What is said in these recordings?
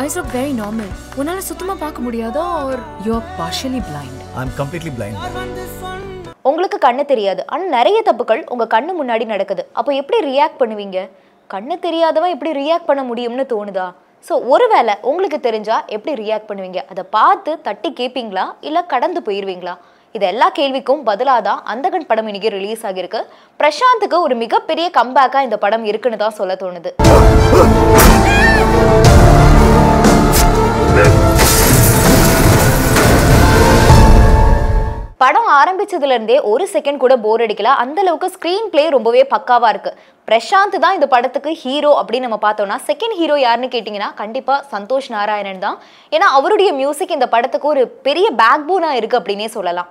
Ice look very normal உன்னால சுத்தமா பார்க்க முடியாதா are you or partially blind I'm completely blind உங்களுக்கு கண்ணு தெரியாது. ஆனால் நிறைய தப்புகள் உங்கள் கண்ணு முன்னாடி நடக்குது. அப்போ எப்படி ரியாக்ட் பண்ணுவீங்க? கண்ணு தெரியாதவன் எப்படி ரியாக்ட் பண்ண முடியும்னு தோணுதா? ஸோ ஒருவேளை உங்களுக்கு தெரிஞ்சா எப்படி ரியாக்ட் பண்ணுவீங்க? அதை பார்த்து தட்டி கேட்பீங்களா இல்லை கடந்து போயிடுவீங்களா இது எல்லா கேள்விக்கும் பதிலாக தான் அந்தகன் படம் இன்னைக்கு ரிலீஸ் ஆகியிருக்கு. பிரசாந்துக்கு ஒரு மிகப்பெரிய கம்பேக்காக இந்த படம் இருக்குன்னு தான் சொல்ல தோணுது. படம் ஆரம்பிச்சதுலேருந்தே ஒரு செகண்ட் கூட போர் அடிக்கல. அந்த அளவுக்கு ஸ்க்ரீன் பிளே ரொம்பவே பக்காவாக இருக்குது பிரசாந்த் தான் இந்த படத்துக்கு ஹீரோ அப்படின்னு நம்ம பார்த்தோம்னா செகண்ட் ஹீரோ யாருன்னு கேட்டிங்கன்னா கண்டிப்பாக சந்தோஷ் நாராயணன் தான். ஏன்னா அவருடைய மியூசிக் இந்த படத்துக்கு ஒரு பெரிய பேக் போனாக இருக்குது அப்படின்னே சொல்லலாம்.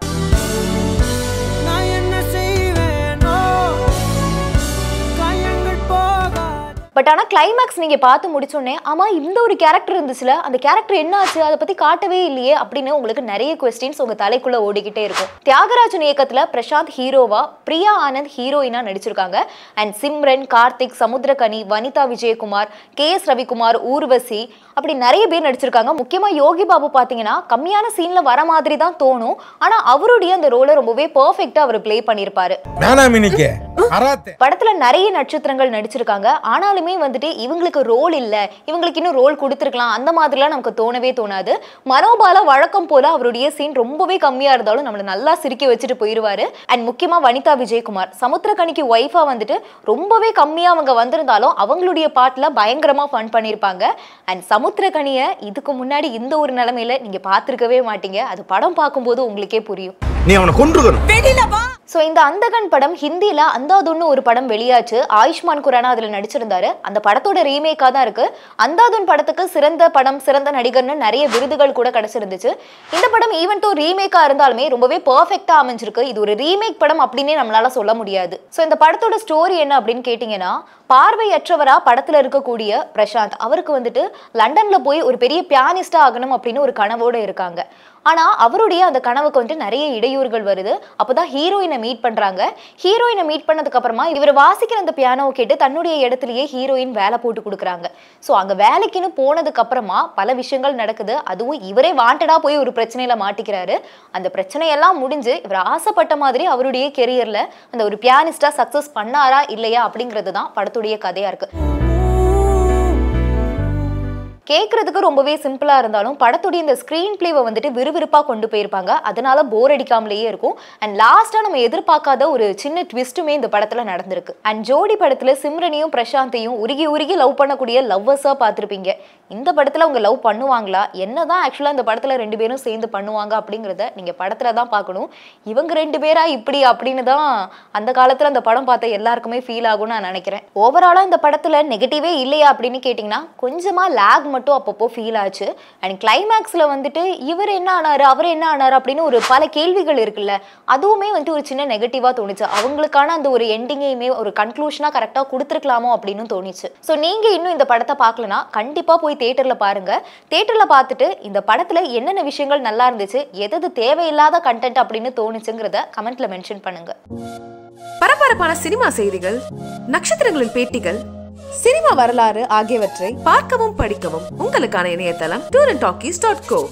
பட் ஆனால் கிளைமேக்ஸ் நீங்கள் பார்த்து முடிச்சோடனே ஆமாம் இந்த ஒரு கேரக்டர் இருந்துச்சுல அந்த கேரக்டர் என்ன ஆச்சு அதை பற்றி காட்டவே இல்லையே அப்படின்னு உங்களுக்கு நிறைய கொஸ்டின்ஸ் உங்கள் தலைக்குள்ளே ஓடிக்கிட்டே இருக்கும். தியாகராஜன் இயக்கத்தில் பிரசாந்த் ஹீரோவா பிரியா ஆனந்த் ஹீரோயினாக நடிச்சிருக்காங்க. And Simran Karthik Samuthirakani Vanitha Vijayakumar K S Ravikumar Urvashi அப்படி நிறைய பேர் நடிச்சிருக்காங்க. முக்கியமாக யோகி பாபு பார்த்தீங்கன்னா கம்மியான சீனில் வர மாதிரி தான் தோணும். ஆனால் அவருடைய அந்த ரோலை ரொம்பவே பர்ஃபெக்டாக அவர் ப்ளே பண்ணியிருப்பாரு. படத்துல நிறைய நட்சத்திரங்கள் நடிச்சிருக்காங்க. ஆனாலுமே வந்துட்டு இவங்களுக்கு ரோல் இல்ல. இவங்களுக்கு இன்னும் ரோல் கொடுத்துருக்கலாம். அந்த மாதிரிலாம் நமக்கு தோணவே தோணாது. மனோபாலா வழக்கம் போல அவருடைய சீன் ரொம்பவே கம்மியா இருந்தாலும் நம்மளை நல்லா சிரிக்க வச்சுட்டு போயிருவாரு. அண்ட் முக்கியமா வனிதா விஜயகுமார். சமுத்திரகனிக்கு ஒய்ஃபா வந்துட்டு ரொம்பவே கம்மியா அவங்க வந்திருந்தாலும் அவங்களுடைய பாட்டுல பயங்கரமா ஃபன் பண்ணியிருப்பாங்க. அண்ட் சமுத்திரகனிய இதுக்கு முன்னாடி இந்த ஒரு நிலைமையில நீங்க பார்த்திருக்கவே மாட்டீங்க. அது படம் பார்க்கும்போது உங்களுக்கே புரியும். நீ அவனை கொன்றுக்கணும் ஸோ இந்த அந்தகன் படம் ஹிந்தியில் அந்தாதுன்னு ஒரு படம் வெளியாச்சு. ஆயுஷ்மான் குரானா அதில் நடிச்சிருந்தாரு. அந்த படத்தோட ரீமேக்காக தான் இருக்கு. அந்தாதுன் படத்துக்கு சிறந்த படம் சிறந்த நடிகர்னு நிறைய விருதுகள் கூட கிடச்சிருந்துச்சு. இந்த படம் ஈவன் டூ ரீமேக்காக இருந்தாலுமே ரொம்பவே பர்ஃபெக்டாக அமைஞ்சிருக்கு. இது ஒரு ரீமேக் படம் அப்படின்னே நம்மளால சொல்ல முடியாது. ஸோ இந்த படத்தோட ஸ்டோரி என்ன அப்படின்னு கேட்டிங்கன்னா பார்வையற்றவரா படத்துல இருக்கக்கூடிய பிரசாந்த். அவருக்கு வந்துட்டு லண்டன்ல போய் ஒரு பெரிய பியானிஸ்டா ஆகணும் அப்படின்னு ஒரு கனவோட இருக்காங்க. ஆனா அவருடைய அந்த கனவுக்கு வந்துட்டு நிறைய இடையூறுகள் வருது. அப்போதான் ஹீரோயினை மீட் பண்றாங்க. ஹீரோயினை மீட் பண்ணதுக்கு அப்புறமா இவர் வாசிக்கிற அந்த பியானோவை கேட்டு தன்னுடைய இடத்துலயே ஹீரோயின் வேலை போட்டு கொடுக்குறாங்க. ஸோ அங்க வேலைக்குன்னு போனதுக்கு அப்புறமா பல விஷயங்கள் நடக்குது. அதுவும் இவரே வாண்டடா போய் ஒரு பிரச்சனையில மாட்டிக்கிறாரு. அந்த பிரச்சனையெல்லாம் முடிஞ்சு இவர் ஆசைப்பட்ட மாதிரி அவருடைய கெரியர்ல அந்த ஒரு பியானிஸ்டா சக்சஸ் பண்ணாரா இல்லையா அப்படிங்கிறது தான் படத்துடைய கதையா இருக்கு. கேட்கறதுக்கு ரொம்பவே சிம்பிளாக இருந்தாலும் படத்துடைய இந்த ஸ்க்ரீன் பிளேவை வந்துட்டு விறுவிறுப்பாக கொண்டு போயிருப்பாங்க. அதனால போர் அடிக்காமலேயே இருக்கும். அண்ட் லாஸ்ட்டாக நம்ம எதிர்பார்க்காத ஒரு சின்ன ட்விஸ்ட்டுமே இந்த படத்தில் நடந்திருக்கு. அண்ட் ஜோடி படத்தில் சிம்ரனையும் பிரசாந்தையும் உருகி உருகி லவ் பண்ணக்கூடிய லவ்வர்ஸாக பார்த்துருப்பீங்க. இந்த படத்தில் அவங்க லவ் பண்ணுவாங்களா? என்ன தான் ஆக்சுவலாக இந்த படத்தில் ரெண்டு பேரும் சேர்ந்து பண்ணுவாங்க அப்படிங்கிறத நீங்கள் படத்தில் தான் பார்க்கணும். இவங்க ரெண்டு பேராக இப்படி அப்படின்னு தான் அந்த காலத்தில் அந்த படம் பார்த்த எல்லாருக்குமே ஃபீல் ஆகும்னு நான் நினைக்கிறேன். ஓவராலாக இந்த படத்தில் நெகட்டிவே இல்லையா அப்படின்னு கேட்டிங்கன்னா கொஞ்சமாக லேக் மட்டும் அப்பப்போ ஃபீல் ஆச்சு. அண்ட் கிளைமேக்ஸில் வந்துட்டு இவர் என்ன ஆனாரு அவர் என்ன ஆனாரு அப்படின்னு ஒரு பல கேள்விகள் இருக்குல்ல. அதுவுமே வந்துட்டு ஒரு சின்ன நெகட்டிவாக தோணுச்சு. அவங்களுக்கான அந்த ஒரு எண்டிங்கையுமே ஒரு கன்க்ளூஷனாக கரெக்டாக கொடுத்துருக்கலாமோ அப்படின்னு தோணுச்சு. ஸோ நீங்கள் இன்னும் இந்த படத்தை பார்க்கலனா கண்டிப்பாக போய் தேட்டரில் பாருங்கள் தேட்டரில் பார்த்துட்டு இந்த படத்தில் என்னென்ன விஷயங்கள் நல்லா இருந்துச்சு எதது தேவையில்லாத கண்டென்ட் அப்படின்னு தோணுச்சுங்கிறத கமெண்ட்ல மென்ஷன் பண்ணுங்க. பரபரப்பான சினிமா செய்திகள் நட்சத்திரங்களின் பேட்டிகள் சினிமா வரலாறு ஆகியவற்றை பார்க்கவும் படிக்கவும் உங்களுக்கான இணையதளம் tour and talkies dot co.